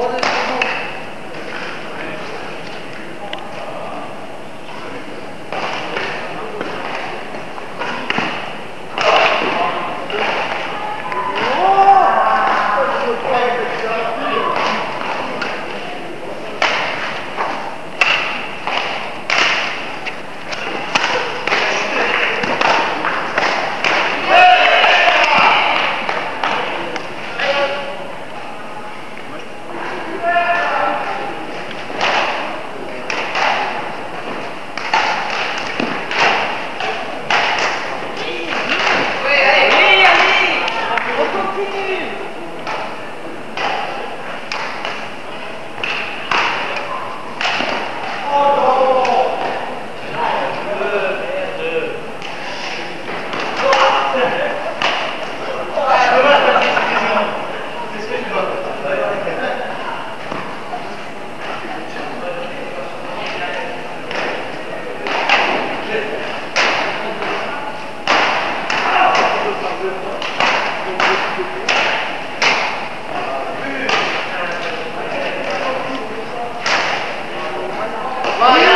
What is Fire!